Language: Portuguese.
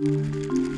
Música